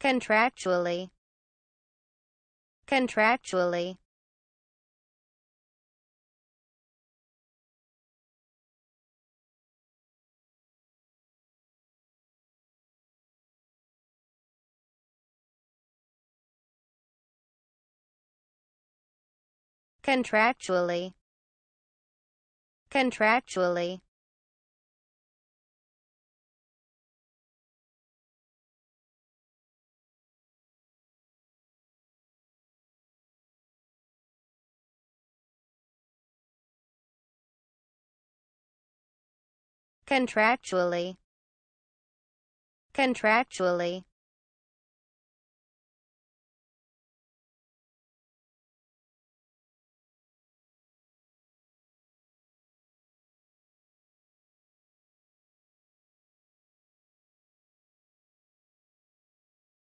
contractually. Contractually. Contractually. Contractually contractually. Contractually